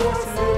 Lord.